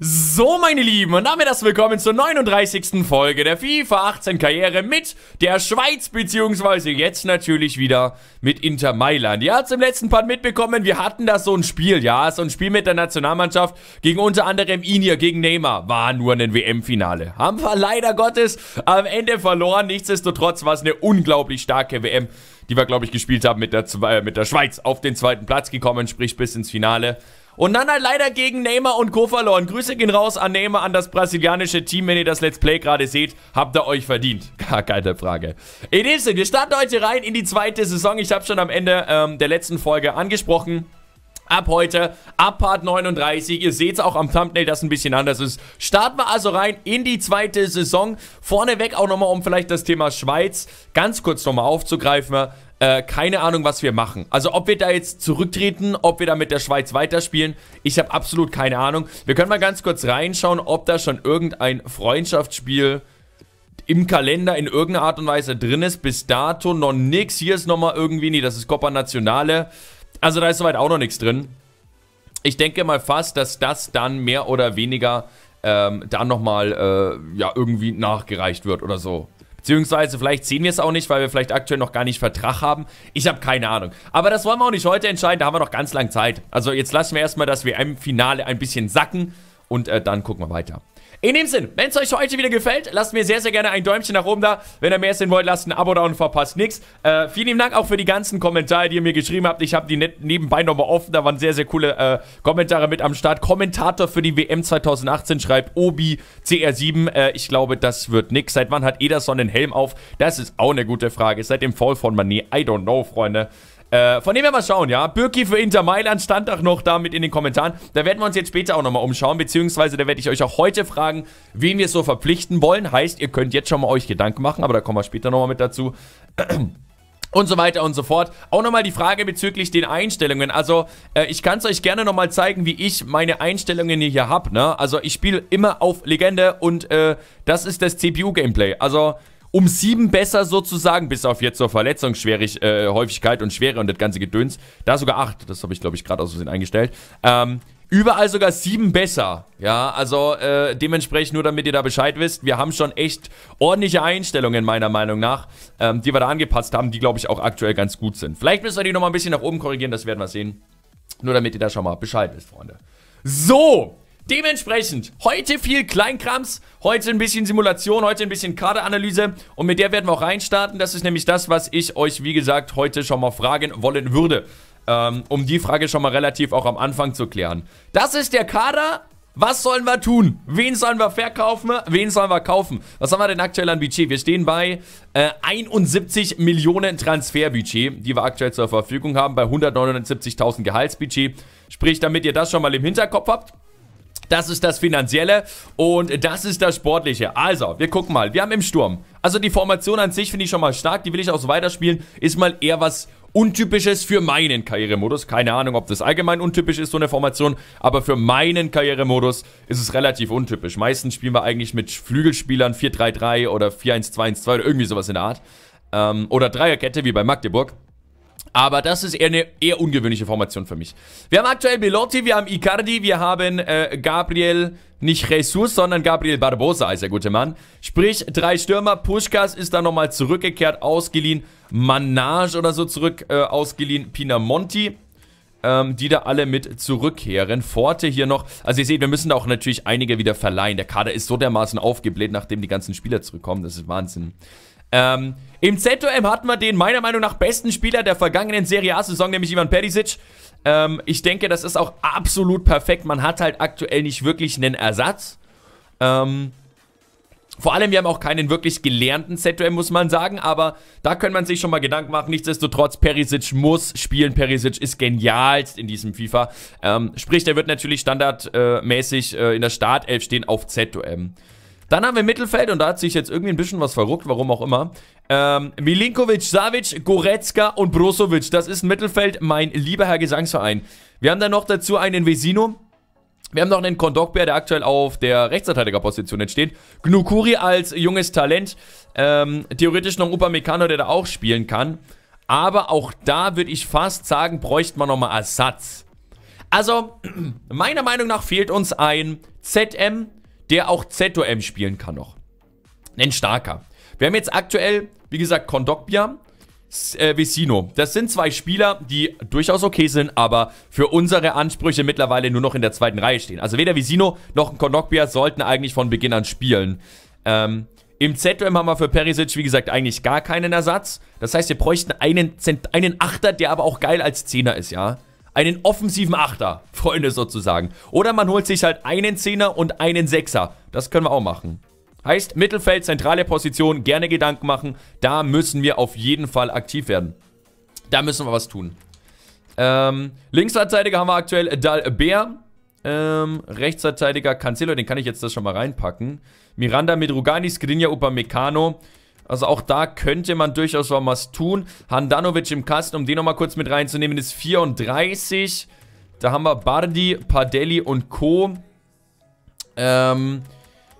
So, meine Lieben, und damit das willkommen zur 39. Folge der FIFA 18 Karriere mit der Schweiz, beziehungsweise jetzt natürlich wieder mit Inter Mailand. Ihr habt es im letzten Part mitbekommen, wir hatten da so ein Spiel, ja, so ein Spiel mit der Nationalmannschaft gegen unter anderem hier, gegen Neymar, war nur ein WM-Finale. Haben wir leider Gottes am Ende verloren, nichtsdestotrotz war es eine unglaublich starke WM, die wir, glaube ich, gespielt haben mit der, äh, mit der Schweiz auf den zweiten Platz gekommen, sprich bis ins Finale. Und dann halt leider gegen Neymar und Co. verloren. Grüße gehen raus an Neymar, an das brasilianische Team. Wenn ihr das Let's Play gerade seht, habt ihr euch verdient. Gar keine Frage. In dem Sinne, wir starten heute rein in die zweite Saison. Ich habe schon am Ende ähm, der letzten Folge angesprochen. Ab heute, ab Part 39, ihr seht es auch am Thumbnail, das ein bisschen anders ist. Starten wir also rein in die zweite Saison. Vorneweg auch nochmal, um vielleicht das Thema Schweiz ganz kurz nochmal aufzugreifen. Äh, keine Ahnung, was wir machen. Also ob wir da jetzt zurücktreten, ob wir da mit der Schweiz weiterspielen, ich habe absolut keine Ahnung. Wir können mal ganz kurz reinschauen, ob da schon irgendein Freundschaftsspiel im Kalender in irgendeiner Art und Weise drin ist. Bis dato noch nichts. Hier ist nochmal irgendwie, nee, das ist Copa Nationale. Also da ist soweit auch noch nichts drin. Ich denke mal fast, dass das dann mehr oder weniger ähm, dann nochmal äh, ja, irgendwie nachgereicht wird oder so. Beziehungsweise vielleicht sehen wir es auch nicht, weil wir vielleicht aktuell noch gar nicht Vertrag haben. Ich habe keine Ahnung. Aber das wollen wir auch nicht heute entscheiden, da haben wir noch ganz lang Zeit. Also jetzt lassen wir erstmal das WM-Finale ein bisschen sacken und äh, dann gucken wir weiter. In dem Sinn, wenn es euch heute wieder gefällt, lasst mir sehr, sehr gerne ein Däumchen nach oben da. Wenn ihr mehr sehen wollt, lasst ein Abo da und verpasst nichts. Äh, vielen lieben Dank auch für die ganzen Kommentare, die ihr mir geschrieben habt. Ich habe die nebenbei nochmal offen. Da waren sehr, sehr coole äh, Kommentare mit am Start. Kommentator für die WM 2018 schreibt Obi CR7. Äh, ich glaube, das wird nix. Seit wann hat Ederson den Helm auf? Das ist auch eine gute Frage. Seit dem Fall von Mané? I don't know, Freunde. Äh, von dem wir mal schauen, ja. Birki für Inter Mailand stand auch noch da mit in den Kommentaren. Da werden wir uns jetzt später auch nochmal umschauen, beziehungsweise da werde ich euch auch heute fragen, wen wir so verpflichten wollen. Heißt, ihr könnt jetzt schon mal euch Gedanken machen, aber da kommen wir später nochmal mit dazu. und so weiter und so fort. Auch nochmal die Frage bezüglich den Einstellungen. Also, äh, ich kann es euch gerne nochmal zeigen, wie ich meine Einstellungen hier habe. Ne? Also, ich spiele immer auf Legende und äh, das ist das CPU-Gameplay. Also, um sieben besser sozusagen, bis auf jetzt zur Verletzungsschwierigkeit äh, und Schwere und das ganze Gedöns. Da sogar acht, das habe ich glaube ich gerade aus Versehen eingestellt. Ähm, überall sogar sieben besser. Ja, also äh, dementsprechend nur damit ihr da Bescheid wisst, wir haben schon echt ordentliche Einstellungen meiner Meinung nach, ähm, die wir da angepasst haben, die glaube ich auch aktuell ganz gut sind. Vielleicht müssen wir die nochmal ein bisschen nach oben korrigieren, das werden wir sehen. Nur damit ihr da schon mal Bescheid wisst, Freunde. So, Dementsprechend, heute viel Kleinkrams, heute ein bisschen Simulation, heute ein bisschen Kaderanalyse und mit der werden wir auch reinstarten. Das ist nämlich das, was ich euch, wie gesagt, heute schon mal fragen wollen würde. Ähm, um die Frage schon mal relativ auch am Anfang zu klären. Das ist der Kader. Was sollen wir tun? Wen sollen wir verkaufen? Wen sollen wir kaufen? Was haben wir denn aktuell an Budget? Wir stehen bei äh, 71 Millionen Transferbudget, die wir aktuell zur Verfügung haben, bei 179.000 Gehaltsbudget. Sprich, damit ihr das schon mal im Hinterkopf habt. Das ist das Finanzielle und das ist das Sportliche. Also, wir gucken mal. Wir haben im Sturm. Also die Formation an sich finde ich schon mal stark. Die will ich auch so weiterspielen. Ist mal eher was Untypisches für meinen Karrieremodus. Keine Ahnung, ob das allgemein untypisch ist, so eine Formation. Aber für meinen Karrieremodus ist es relativ untypisch. Meistens spielen wir eigentlich mit Flügelspielern 4-3-3 oder 4-1-2-1-2 oder irgendwie sowas in der Art. Ähm, oder Dreierkette wie bei Magdeburg. Aber das ist eher eine eher ungewöhnliche Formation für mich. Wir haben aktuell Belotti, wir haben Icardi, wir haben äh, Gabriel, nicht Jesus, sondern Gabriel Barbosa ist der gute Mann. Sprich, drei Stürmer, Pushkas ist da nochmal zurückgekehrt, ausgeliehen, Manage oder so zurück äh, ausgeliehen, Pinamonti. Ähm, die da alle mit zurückkehren. Forte hier noch. Also ihr seht, wir müssen da auch natürlich einige wieder verleihen. Der Kader ist so dermaßen aufgebläht, nachdem die ganzen Spieler zurückkommen. Das ist Wahnsinn. Ähm, Im ZOM hatten wir den meiner Meinung nach besten Spieler der vergangenen Serie A-Saison, nämlich Ivan Perisic. Ähm, ich denke, das ist auch absolut perfekt. Man hat halt aktuell nicht wirklich einen Ersatz. Ähm, vor allem, wir haben auch keinen wirklich gelernten ZOM, muss man sagen, aber da kann man sich schon mal Gedanken machen. Nichtsdestotrotz, Perisic muss spielen. Perisic ist genialst in diesem FIFA. Ähm, sprich, der wird natürlich standardmäßig äh, in der Startelf stehen auf ZOM. Dann haben wir Mittelfeld und da hat sich jetzt irgendwie ein bisschen was verruckt, warum auch immer. Ähm, Milinkovic, Savic, Goretzka und Brozovic. Das ist Mittelfeld, mein lieber Herr Gesangsverein. Wir haben dann noch dazu einen Vesino. Wir haben noch einen Kondokbär, der aktuell auf der Rechtsverteidigerposition entsteht. Gnukuri als junges Talent. Ähm, theoretisch noch ein Upamecano, der da auch spielen kann. Aber auch da würde ich fast sagen, bräuchte man nochmal Ersatz. Also, meiner Meinung nach fehlt uns ein ZM, der auch ZOM spielen kann noch. Ein starker. Wir haben jetzt aktuell, wie gesagt, Kondogbia, äh, Vecino. Das sind zwei Spieler, die durchaus okay sind, aber für unsere Ansprüche mittlerweile nur noch in der zweiten Reihe stehen. Also weder Vecino noch Kondogbia sollten eigentlich von Beginn an spielen. Ähm, Im ZM haben wir für Perisic, wie gesagt, eigentlich gar keinen Ersatz. Das heißt, wir bräuchten einen, einen Achter, der aber auch geil als Zehner ist, ja. Einen offensiven Achter, Freunde sozusagen. Oder man holt sich halt einen Zehner und einen Sechser. Das können wir auch machen. Heißt, Mittelfeld, zentrale Position, gerne Gedanken machen. Da müssen wir auf jeden Fall aktiv werden. Da müssen wir was tun. Ähm, Linksverteidiger haben wir aktuell Dalbert. Ähm, Rechtsverteidiger Cancelo, den kann ich jetzt das schon mal reinpacken. Miranda mit Rugani, Skriniar, Upamecano. Also auch da könnte man durchaus mal was tun. Handanovic im Kasten, um den nochmal kurz mit reinzunehmen, ist 34. Da haben wir Bardi, Padelli und Co. Ähm,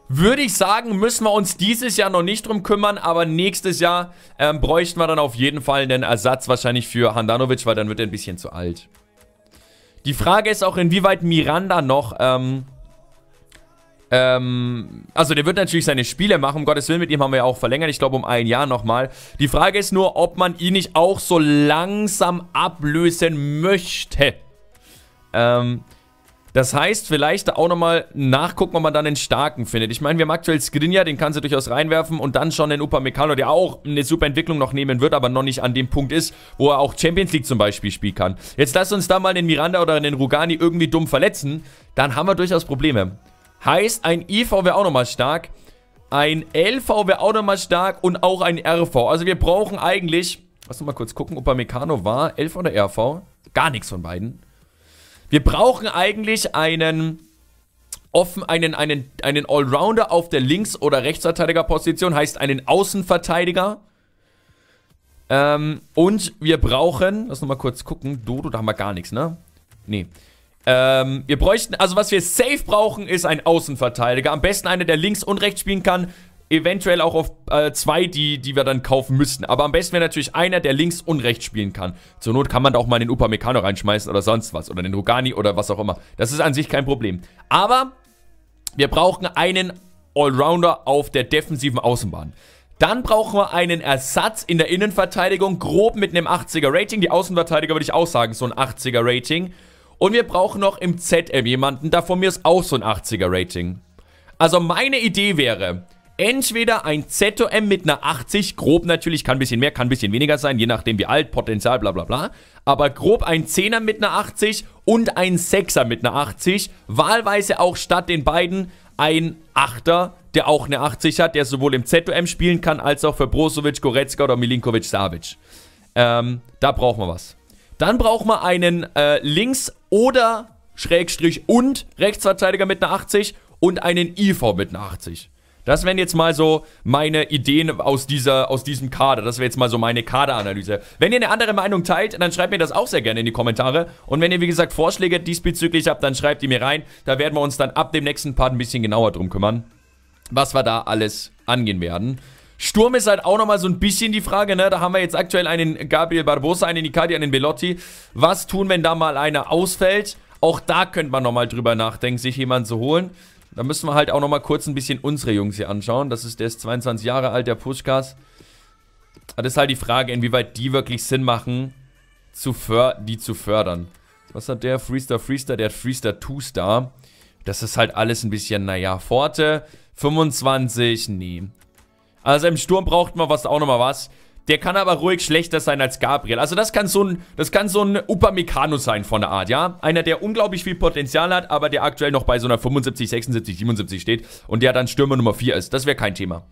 würde ich sagen, müssen wir uns dieses Jahr noch nicht drum kümmern, aber nächstes Jahr ähm, bräuchten wir dann auf jeden Fall einen Ersatz wahrscheinlich für Handanovic, weil dann wird er ein bisschen zu alt. Die Frage ist auch, inwieweit Miranda noch, ähm, ähm, also der wird natürlich seine Spiele machen, um Gottes Willen, mit ihm haben wir ja auch verlängert, ich glaube um ein Jahr nochmal. Die Frage ist nur, ob man ihn nicht auch so langsam ablösen möchte. Ähm, das heißt, vielleicht auch nochmal nachgucken, ob man dann einen starken findet. Ich meine, wir haben aktuell Skrinja, den kannst du durchaus reinwerfen und dann schon den Upamecano, der auch eine super Entwicklung noch nehmen wird, aber noch nicht an dem Punkt ist, wo er auch Champions League zum Beispiel spielen kann. Jetzt lass uns da mal den Miranda oder den Rugani irgendwie dumm verletzen, dann haben wir durchaus Probleme. Heißt, ein IV wäre auch nochmal stark, ein LV wäre auch nochmal stark und auch ein RV. Also wir brauchen eigentlich, lass uns mal kurz gucken, Upamecano war LV oder RV? Gar nichts von beiden. Wir brauchen eigentlich einen offen einen, einen, einen Allrounder auf der Links- oder Rechtsverteidigerposition, heißt einen Außenverteidiger. Ähm, und wir brauchen, lass nochmal kurz gucken, Dodo, da haben wir gar nichts, ne? Nee. Ähm, wir bräuchten, also was wir safe brauchen, ist ein Außenverteidiger. Am besten einer, der links und rechts spielen kann eventuell auch auf äh, zwei, die, die wir dann kaufen müssten. Aber am besten wäre natürlich einer, der links und rechts spielen kann. Zur Not kann man da auch mal den Upamecano reinschmeißen oder sonst was. Oder den Rugani oder was auch immer. Das ist an sich kein Problem. Aber wir brauchen einen Allrounder auf der defensiven Außenbahn. Dann brauchen wir einen Ersatz in der Innenverteidigung, grob mit einem 80er Rating. Die Außenverteidiger würde ich auch sagen, so ein 80er Rating. Und wir brauchen noch im ZM jemanden, da von mir ist auch so ein 80er Rating. Also meine Idee wäre, entweder ein ZOM mit einer 80, grob natürlich, kann ein bisschen mehr, kann ein bisschen weniger sein, je nachdem wie alt, Potenzial, bla bla bla. Aber grob ein 10er mit einer 80 und ein 6er mit einer 80. Wahlweise auch statt den beiden ein 8er, der auch eine 80 hat, der sowohl im ZOM spielen kann, als auch für Brozovic, Goretzka oder Milinkovic Savic. Ähm, da brauchen wir was. Dann brauchen wir einen äh, Links- oder Schrägstrich und Rechtsverteidiger mit einer 80 und einen IV mit einer 80. Das wären jetzt mal so meine Ideen aus, dieser, aus diesem Kader. Das wäre jetzt mal so meine Kaderanalyse. Wenn ihr eine andere Meinung teilt, dann schreibt mir das auch sehr gerne in die Kommentare. Und wenn ihr, wie gesagt, Vorschläge diesbezüglich habt, dann schreibt die mir rein. Da werden wir uns dann ab dem nächsten Part ein bisschen genauer drum kümmern, was wir da alles angehen werden. Sturm ist halt auch nochmal so ein bisschen die Frage, ne? Da haben wir jetzt aktuell einen Gabriel Barbosa, einen Icardi, einen Belotti. Was tun, wenn da mal einer ausfällt? Auch da könnte man nochmal drüber nachdenken, sich jemanden zu holen. Da müssen wir halt auch nochmal kurz ein bisschen unsere Jungs hier anschauen. Das ist, der ist 22 Jahre alt, der Pushkas. Das ist halt die Frage, inwieweit die wirklich Sinn machen, zu die zu fördern. Was hat der? Freestar, Freestar, der hat Freestar 2-Star. Das ist halt alles ein bisschen, naja, Forte, 25, nee. Also im Sturm braucht man was auch nochmal was. Der kann aber ruhig schlechter sein als Gabriel. Also das kann so ein, das kann so ein Upamecano sein von der Art, ja? Einer, der unglaublich viel Potenzial hat, aber der aktuell noch bei so einer 75, 76, 77 steht und der dann Stürmer Nummer 4 ist. Das wäre kein Thema.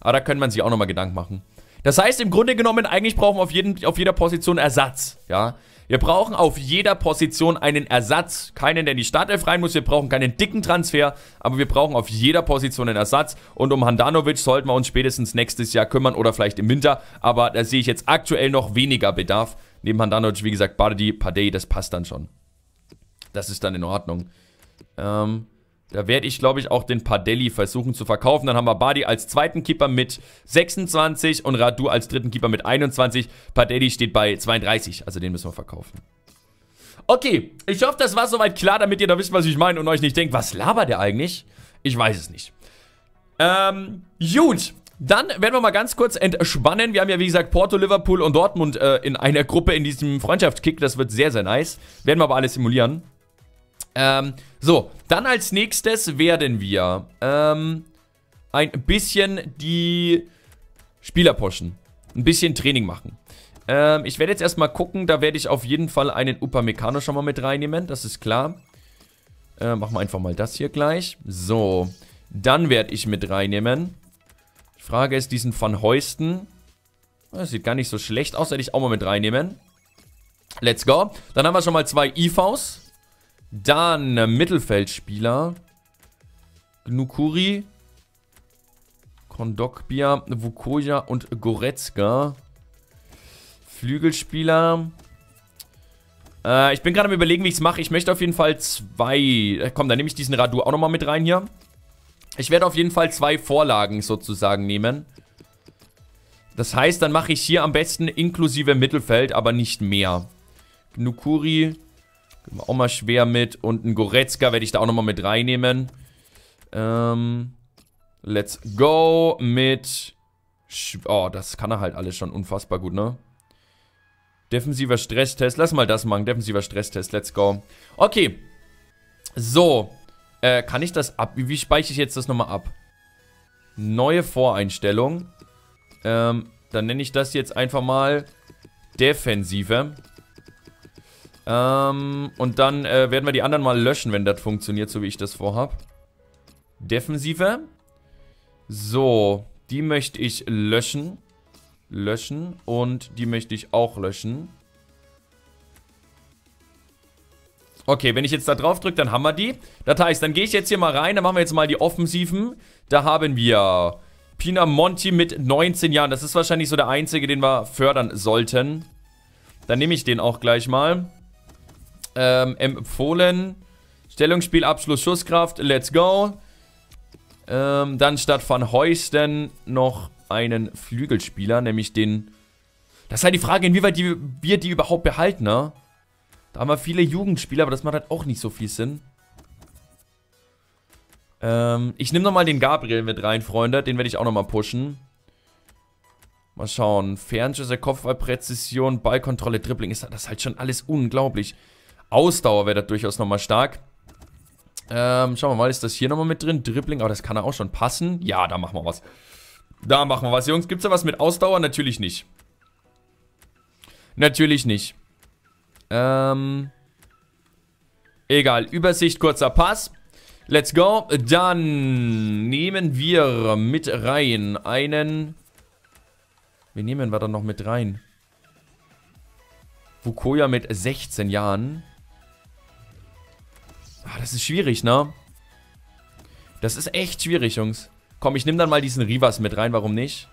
Aber da könnte man sich auch nochmal Gedanken machen. Das heißt, im Grunde genommen, eigentlich brauchen wir auf, jeden, auf jeder Position Ersatz, ja? Wir brauchen auf jeder Position einen Ersatz. Keinen, der in die Startelf rein muss. Wir brauchen keinen dicken Transfer, aber wir brauchen auf jeder Position einen Ersatz. Und um Handanovic sollten wir uns spätestens nächstes Jahr kümmern oder vielleicht im Winter. Aber da sehe ich jetzt aktuell noch weniger Bedarf. Neben Handanovic, wie gesagt, Bardi, Padey, das passt dann schon. Das ist dann in Ordnung. Ähm, da werde ich, glaube ich, auch den Padelli versuchen zu verkaufen. Dann haben wir Badi als zweiten Keeper mit 26 und Radu als dritten Keeper mit 21. Padelli steht bei 32, also den müssen wir verkaufen. Okay, ich hoffe, das war soweit klar, damit ihr da wisst, was ich meine und euch nicht denkt, was labert der eigentlich? Ich weiß es nicht. Ähm, gut. Dann werden wir mal ganz kurz entspannen. Wir haben ja, wie gesagt, Porto, Liverpool und Dortmund äh, in einer Gruppe in diesem Freundschaftskick. Das wird sehr, sehr nice. Werden wir aber alles simulieren. Ähm, so, dann als nächstes werden wir ähm, ein bisschen die Spieler pushen. Ein bisschen Training machen. Ähm, ich werde jetzt erstmal gucken. Da werde ich auf jeden Fall einen Upamecano schon mal mit reinnehmen. Das ist klar. Äh, machen wir einfach mal das hier gleich. So, dann werde ich mit reinnehmen. Die Frage ist, diesen Van Heusten. Das sieht gar nicht so schlecht aus, hätte ich auch mal mit reinnehmen. Let's go. Dann haben wir schon mal zwei IVs. Dann Mittelfeldspieler. Gnukuri. Kondokbia, Vukoja und Goretzka. Flügelspieler. Äh, ich bin gerade am überlegen, wie ich es mache. Ich möchte auf jeden Fall zwei... Äh, komm, dann nehme ich diesen Radu auch nochmal mit rein hier. Ich werde auf jeden Fall zwei Vorlagen sozusagen nehmen. Das heißt, dann mache ich hier am besten inklusive Mittelfeld, aber nicht mehr. Nukuri, auch mal schwer mit. Und ein Goretzka werde ich da auch nochmal mit reinnehmen. Ähm, let's go mit... Oh, das kann er halt alles schon unfassbar gut, ne? Defensiver Stresstest. Lass mal das machen. Defensiver Stresstest. Let's go. Okay. So. Äh, kann ich das ab? Wie, wie speichere ich jetzt das nochmal ab? Neue Voreinstellung. Ähm, dann nenne ich das jetzt einfach mal Defensive. Ähm, und dann äh, werden wir die anderen mal löschen, wenn das funktioniert, so wie ich das vorhab. Defensive. So, die möchte ich löschen. Löschen. Und die möchte ich auch löschen. Okay, wenn ich jetzt da drauf drücke, dann haben wir die. Das heißt, dann gehe ich jetzt hier mal rein, dann machen wir jetzt mal die Offensiven. Da haben wir Pina Monti mit 19 Jahren. Das ist wahrscheinlich so der einzige, den wir fördern sollten. Dann nehme ich den auch gleich mal. Ähm, empfohlen. Stellungsspiel, Abschluss, Schusskraft. Let's go. Ähm, dann statt Van Heusten noch einen Flügelspieler, nämlich den... Das ist halt die Frage, inwieweit die, wir die überhaupt behalten, ne? Da haben wir viele Jugendspieler, aber das macht halt auch nicht so viel Sinn. Ähm, ich nehme nochmal den Gabriel mit rein, Freunde. Den werde ich auch nochmal pushen. Mal schauen. Fernschüsse, Kopfballpräzision, Ballkontrolle, Dribbling. Ist das halt schon alles unglaublich. Ausdauer wäre das durchaus nochmal stark. Ähm, schauen wir mal, ist das hier nochmal mit drin? Dribbling, aber das kann er auch schon passen. Ja, da machen wir was. Da machen wir was. Jungs, gibt es da was mit Ausdauer? Natürlich nicht. Natürlich nicht. Ähm, egal, Übersicht, kurzer Pass. Let's go. Dann nehmen wir mit rein einen... Wen nehmen wir dann noch mit rein? Vukoya mit 16 Jahren. Das ist schwierig, ne? Das ist echt schwierig, Jungs. Komm, ich nehme dann mal diesen Rivas mit rein, warum nicht?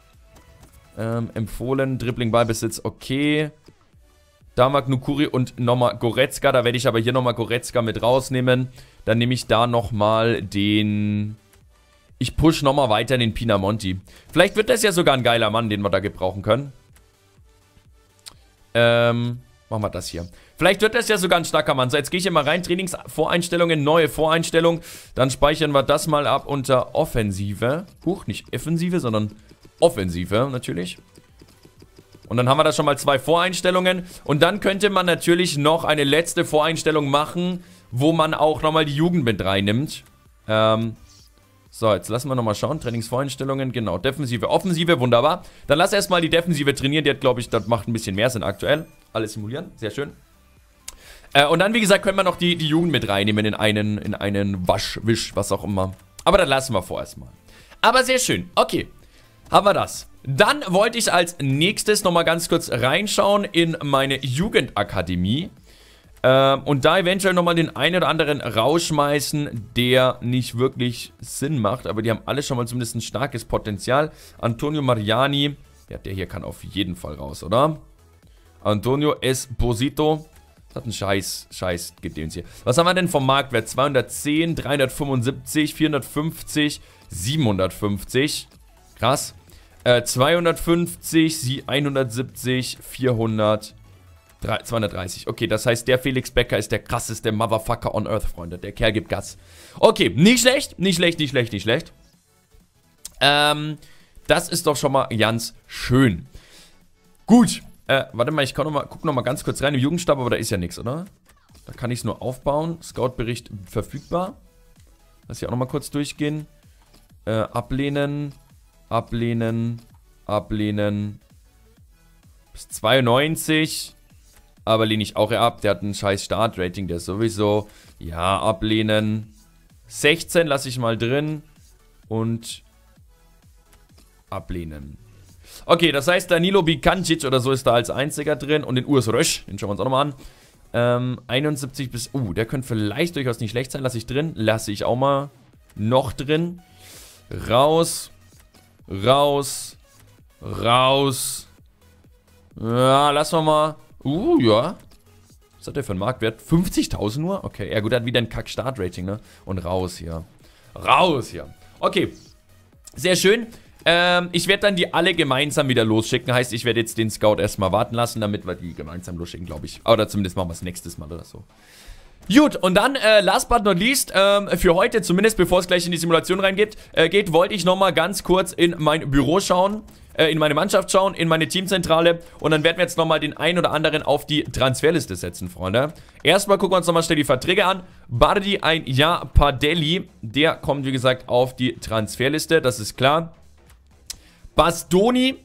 Ähm, empfohlen, Dribbling, Ballbesitz, okay. Damak Nukuri und nochmal Goretzka. Da werde ich aber hier nochmal Goretzka mit rausnehmen. Dann nehme ich da nochmal den... Ich push nochmal weiter den Pinamonti. Vielleicht wird das ja sogar ein geiler Mann, den wir da gebrauchen können. Ähm, machen wir das hier. Vielleicht wird das ja sogar ein starker Mann. So, jetzt gehe ich hier mal rein. Trainingsvoreinstellungen, neue Voreinstellung. Dann speichern wir das mal ab unter Offensive. Huch, nicht Offensive, sondern Offensive natürlich. Und dann haben wir da schon mal zwei Voreinstellungen. Und dann könnte man natürlich noch eine letzte Voreinstellung machen, wo man auch nochmal die Jugend mit reinnimmt. Ähm, so, jetzt lassen wir nochmal schauen. Trainingsvoreinstellungen, genau. Defensive, Offensive, wunderbar. Dann lass erstmal die Defensive trainieren. Die hat, glaube ich, das macht ein bisschen mehr Sinn aktuell. Alles simulieren, sehr schön. Äh, und dann, wie gesagt, können wir noch die, die Jugend mit reinnehmen in einen, in einen Wasch, Wisch, was auch immer. Aber das lassen wir vorerst mal. Aber sehr schön. Okay, haben wir das. Dann wollte ich als nächstes nochmal ganz kurz reinschauen in meine Jugendakademie. Ähm, und da eventuell nochmal den einen oder anderen rausschmeißen, der nicht wirklich Sinn macht. Aber die haben alle schon mal zumindest ein starkes Potenzial. Antonio Mariani, ja, der hier kann auf jeden Fall raus, oder? Antonio Esposito. Das hat einen Scheiß, Scheiß Gedöns hier. Was haben wir denn vom Marktwert? 210, 375, 450, 750. Krass. Äh, 250, 170, 400 230. Okay, das heißt, der Felix Becker ist der krasseste Motherfucker on Earth, Freunde. Der Kerl gibt Gas. Okay, nicht schlecht, nicht schlecht, nicht schlecht, nicht schlecht. Ähm, das ist doch schon mal ganz schön. Gut. Äh, warte mal, ich kann noch mal, guck noch mal ganz kurz rein im Jugendstab, aber da ist ja nichts, oder? Da kann ich es nur aufbauen. Scout-Bericht verfügbar. Lass ich auch noch mal kurz durchgehen. Äh, ablehnen, ablehnen, ablehnen. Bis 92. Aber lehne ich auch ab. Der hat ein scheiß Startrating, der sowieso. Ja, ablehnen. 16 lasse ich mal drin. Und ablehnen. Okay, das heißt, Danilo Bikancic oder so ist da als einziger drin. Und den Urs Rösch, den schauen wir uns auch nochmal an. Ähm, 71 bis... Uh, der könnte vielleicht durchaus nicht schlecht sein. Lasse ich drin. Lasse ich auch mal noch drin. Raus. Raus. Raus. Ja, lassen wir mal. Uh, ja. Was hat der für einen Marktwert? 50.000 nur? Okay, ja gut, er hat wieder ein Kack-Start-Rating, ne? Und raus hier. Raus hier. Okay. Sehr schön. Ähm, ich werde dann die alle gemeinsam wieder losschicken. Heißt, ich werde jetzt den Scout erstmal warten lassen, damit wir die gemeinsam losschicken, glaube ich. Oder zumindest machen wir es nächstes Mal oder so. Gut, und dann, äh, last but not least, ähm, für heute, zumindest bevor es gleich in die Simulation reingeht, äh, geht, wollte ich nochmal ganz kurz in mein Büro schauen, äh, in meine Mannschaft schauen, in meine Teamzentrale und dann werden wir jetzt nochmal den einen oder anderen auf die Transferliste setzen, Freunde. Erstmal gucken wir uns nochmal schnell die Verträge an. Bardi, ein Jahr Padelli, der kommt, wie gesagt, auf die Transferliste, das ist klar. Bastoni,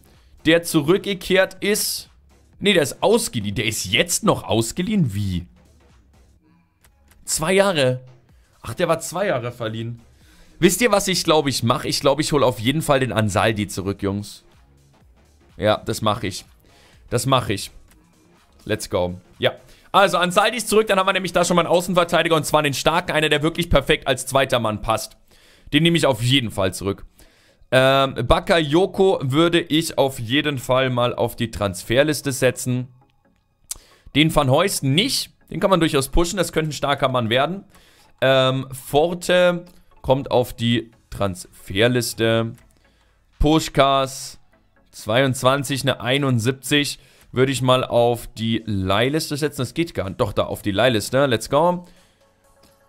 der zurückgekehrt ist. Ne, der ist ausgeliehen. Der ist jetzt noch ausgeliehen? Wie? Zwei Jahre. Ach, der war zwei Jahre verliehen. Wisst ihr, was ich glaube ich mache? Ich glaube, ich hole auf jeden Fall den Ansaldi zurück, Jungs. Ja, das mache ich. Das mache ich. Let's go. Ja. Also, Ansaldi ist zurück. Dann haben wir nämlich da schon mal einen Außenverteidiger. Und zwar den starken, einer, der wirklich perfekt als zweiter Mann passt. Den nehme ich auf jeden Fall zurück. Ähm, Bakayoko würde ich auf jeden Fall mal auf die Transferliste setzen. Den Van Heust nicht. Den kann man durchaus pushen. Das könnte ein starker Mann werden. Ähm, Forte kommt auf die Transferliste. Pushkas 22, eine 71. Würde ich mal auf die Leihliste setzen. Das geht gar nicht. Doch, da auf die Leihliste. Let's go.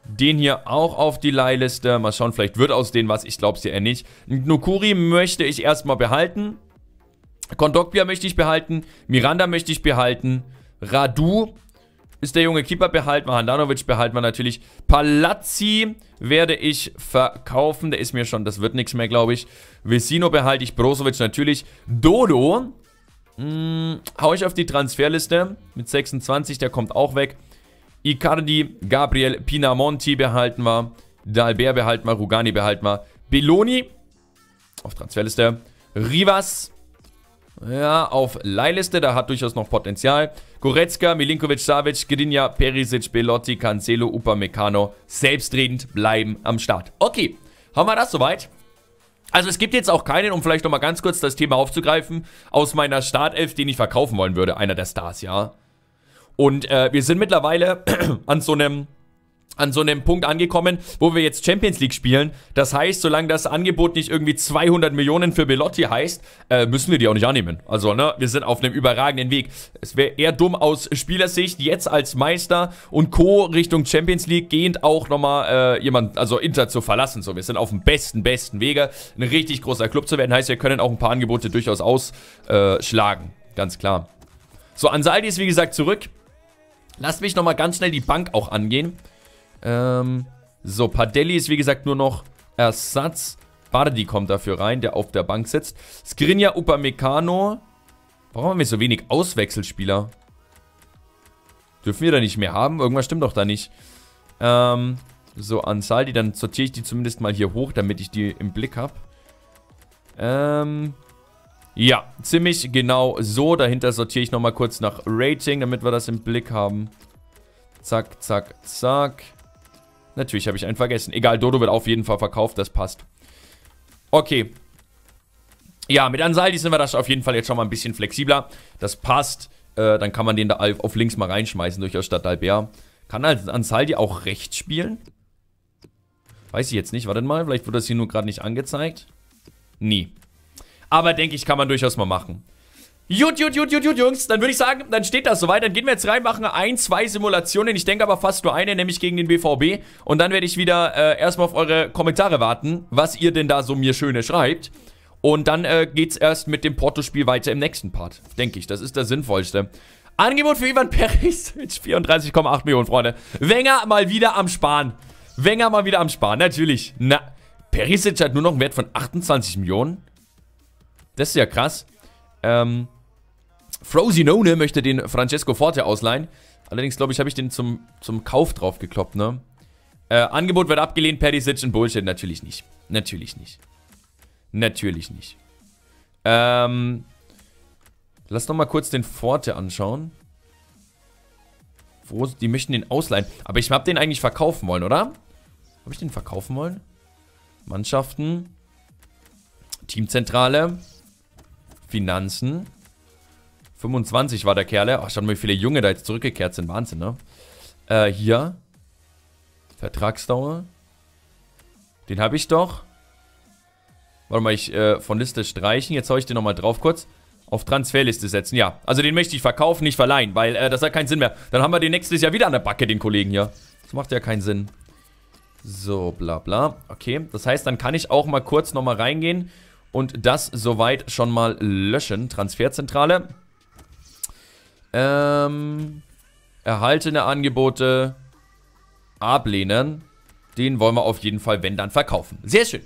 Den hier auch auf die Leihliste. Mal schauen, vielleicht wird aus denen was. Ich glaube es ja eher nicht. Nukuri möchte ich erstmal behalten. Kondogbia möchte ich behalten. Miranda möchte ich behalten. Radu ist der junge Keeper behalten. Handanovic behalten wir natürlich. Palazzi werde ich verkaufen. Der ist mir schon, das wird nichts mehr, glaube ich. Vesino behalte ich. Brozovic natürlich. Dodo. Mh, hm, hau ich auf die Transferliste mit 26. Der kommt auch weg. Icardi, Gabriel, Pinamonti behalten wir. Dalbert behalten wir. Rugani behalten wir. Belloni auf Transferliste. Rivas. Ja, auf Leihliste, da hat durchaus noch Potenzial. Goretzka, Milinkovic, Savic, Gdynia, Perisic, Belotti, Cancelo, Upamecano selbstredend bleiben am Start. Okay, haben wir das soweit? Also es gibt jetzt auch keinen, um vielleicht nochmal ganz kurz das Thema aufzugreifen, aus meiner Startelf, den ich verkaufen wollen würde, einer der Stars, ja. Und äh, wir sind mittlerweile an so einem an so einem Punkt angekommen, wo wir jetzt Champions League spielen. Das heißt, solange das Angebot nicht irgendwie 200 Millionen für Belotti heißt, äh, müssen wir die auch nicht annehmen. Also, ne, wir sind auf einem überragenden Weg. Es wäre eher dumm aus Spielersicht, jetzt als Meister und Co. Richtung Champions League gehend auch nochmal äh, jemand, also Inter zu verlassen. So, wir sind auf dem besten, besten Wege, ein richtig großer Club zu werden. Heißt, wir können auch ein paar Angebote durchaus ausschlagen. Ganz klar. So, Ansaldi ist wie gesagt zurück. Lasst mich nochmal ganz schnell die Bank auch angehen. Ähm, so, Padelli ist wie gesagt nur noch Ersatz. Bardi kommt dafür rein, der auf der Bank sitzt. Skrinja, Upamecano. Warum haben wir so wenig Auswechselspieler? Dürfen wir da nicht mehr haben? Irgendwas stimmt doch da nicht. Ähm, so, Ansaldi, dann sortiere ich die zumindest mal hier hoch, damit ich die im Blick habe. Ähm, ja, ziemlich genau so. Dahinter sortiere ich nochmal kurz nach Rating, damit wir das im Blick haben. Zack, zack, zack. Natürlich habe ich einen vergessen. Egal, Dodo wird auf jeden Fall verkauft, das passt. Okay. Ja, mit Ansaldi sind wir das auf jeden Fall jetzt schon mal ein bisschen flexibler. Das passt. Äh, dann kann man den da auf links mal reinschmeißen, durchaus statt Albert. Kann Ansaldi auch rechts spielen? Weiß ich jetzt nicht. Warte mal, vielleicht wird das hier nur gerade nicht angezeigt. Nie. Aber denke ich, kann man durchaus mal machen. Gut, gut, gut, gut, gut, Jungs. Dann würde ich sagen, dann steht das soweit. Dann gehen wir jetzt rein, machen ein, zwei Simulationen. Ich denke aber fast nur eine, nämlich gegen den BVB. Und dann werde ich wieder äh, erstmal auf eure Kommentare warten, was ihr denn da so mir Schöne schreibt. Und dann äh, geht's erst mit dem Porto-Spiel weiter im nächsten Part, denke ich. Das ist das Sinnvollste. Angebot für Ivan Perisic, 34,8 Millionen, Freunde. Wenger mal wieder am Sparen. Wenger mal wieder am Sparen, natürlich. Na, Perisic hat nur noch einen Wert von 28 Millionen. Das ist ja krass. Ähm, Frosinone möchte den Francesco Forte ausleihen. Allerdings, glaube ich, habe ich den zum, zum Kauf drauf gekloppt, ne? Äh, Angebot wird abgelehnt, Perisic und Bullshit. Natürlich nicht. Natürlich nicht. Natürlich nicht. Ähm, lass noch mal kurz den Forte anschauen. Wo, die möchten den ausleihen. Aber ich habe den eigentlich verkaufen wollen, oder? Habe ich den verkaufen wollen? Mannschaften. Teamzentrale. Finanzen. 25 war der Kerle. Ach, schon mal, wie viele Junge da jetzt zurückgekehrt sind. Wahnsinn, ne? Äh, hier. Vertragsdauer. Den habe ich doch. Warte mal, ich äh, von Liste streichen. Jetzt hau ich den nochmal drauf kurz. Auf Transferliste setzen, ja. Also den möchte ich verkaufen, nicht verleihen, weil äh, das hat keinen Sinn mehr. Dann haben wir den nächstes Jahr wieder an der Backe, den Kollegen hier. Das macht ja keinen Sinn. So, bla bla. Okay, das heißt, dann kann ich auch mal kurz nochmal reingehen und das soweit schon mal löschen. Transferzentrale. Ähm, erhaltene Angebote ablehnen. Den wollen wir auf jeden Fall, wenn dann, verkaufen. Sehr schön.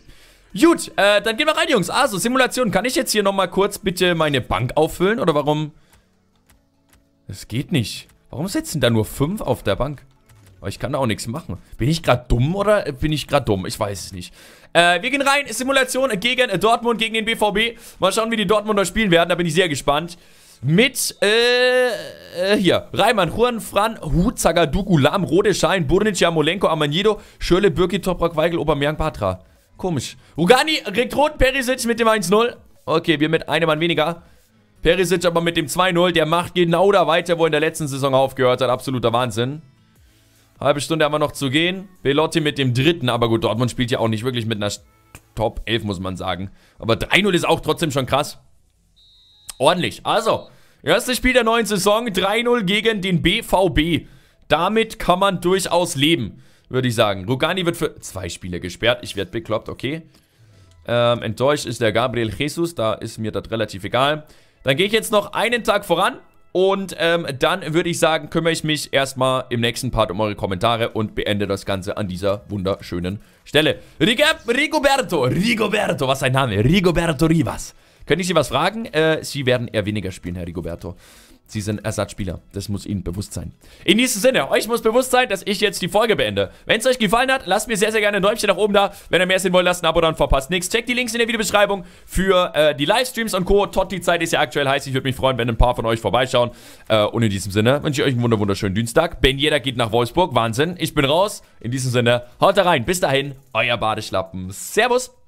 Gut, äh, dann gehen wir rein, Jungs. Also, Simulation. Kann ich jetzt hier nochmal kurz bitte meine Bank auffüllen? Oder warum? Es geht nicht. Warum sitzen da nur fünf auf der Bank? Ich kann da auch nichts machen. Bin ich gerade dumm oder bin ich gerade dumm? Ich weiß es nicht. Äh, wir gehen rein. Simulation gegen Dortmund, gegen den BVB. Mal schauen, wie die Dortmunder spielen werden. Da bin ich sehr gespannt mit, äh, äh, hier, Reimann, Juan, Fran, Hut, Zagadugu, Lam, Rode, Schein, Burnic, Jamolenko, Amanido, Schöle, Birki, Toprak, Weigel, Aubameyang, Patra. Komisch. Rugani kriegt rot, Perisic mit dem 1-0. Okay, wir mit einem Mann weniger. Perisic aber mit dem 2-0. Der macht genau da weiter, wo er in der letzten Saison aufgehört hat. Absoluter Wahnsinn. Halbe Stunde haben wir noch zu gehen. Belotti mit dem dritten. Aber gut, Dortmund spielt ja auch nicht wirklich mit einer Top 11, muss man sagen. Aber 3-0 ist auch trotzdem schon krass. Ordentlich. Also, erstes Spiel der neuen Saison, 3-0 gegen den BVB. Damit kann man durchaus leben, würde ich sagen. Rugani wird für zwei Spiele gesperrt. Ich werde bekloppt, okay. Ähm, enttäuscht ist der Gabriel Jesus, da ist mir das relativ egal. Dann gehe ich jetzt noch einen Tag voran. Und ähm, dann würde ich sagen, kümmere ich mich erstmal im nächsten Part um eure Kommentare und beende das Ganze an dieser wunderschönen Stelle. Rigoberto, Rigoberto, was ein Name, Rigoberto Rivas. Könnte ich Sie was fragen? Äh, Sie werden eher weniger spielen, Herr Rigoberto. Sie sind Ersatzspieler. Das muss Ihnen bewusst sein. In diesem Sinne, euch muss bewusst sein, dass ich jetzt die Folge beende. Wenn es euch gefallen hat, lasst mir sehr, sehr gerne ein Däumchen nach oben da. Wenn ihr mehr sehen wollt, lasst ein Abo dann verpasst nichts. Checkt die Links in der Videobeschreibung für äh, die Livestreams und Co. Totti-Zeit ist ja aktuell heiß. Ich würde mich freuen, wenn ein paar von euch vorbeischauen. Äh, und in diesem Sinne wünsche ich euch einen wunderschönen Dienstag. Ben jeder geht nach Wolfsburg. Wahnsinn. Ich bin raus. In diesem Sinne, haut da rein. Bis dahin, euer Badeschlappen. Servus.